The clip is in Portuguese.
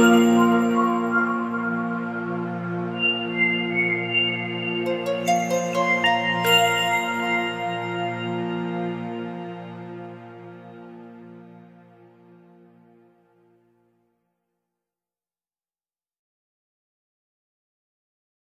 Música